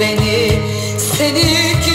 beni Seni